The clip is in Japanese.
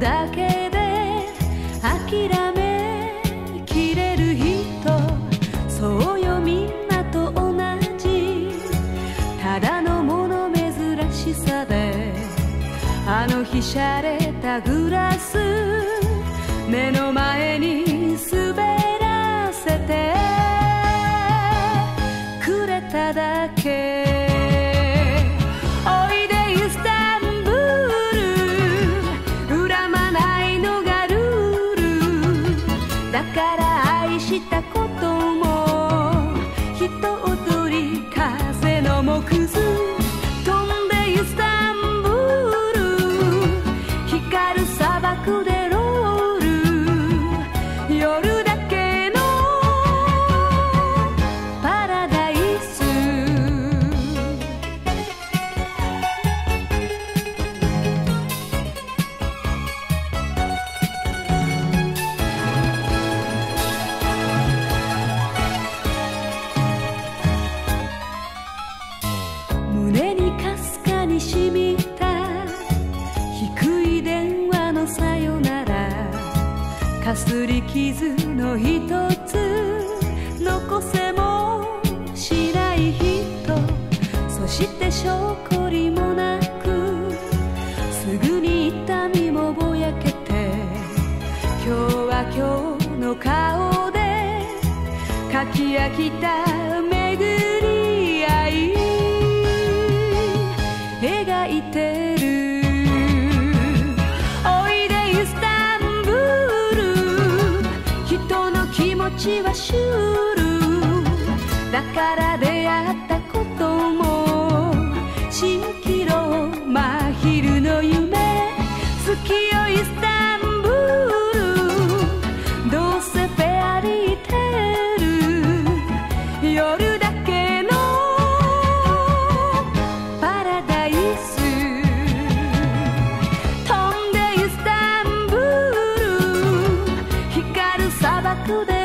だけで諦めきれる人そうよみんなと同じただのもの珍しさであの日しゃれたグラス目の前したことも一ぜり風の木かすり傷の一つ残せもしない人そして証こりもなくすぐに痛みもぼやけて今日は今日の顔でかき飽きた巡りちはシュールだから出会ったことも蜃気楼真昼の夢月夜イスタンブールどうせフェアリーテール夜だけのパラダイス。飛んでイスタンブール。光る砂漠で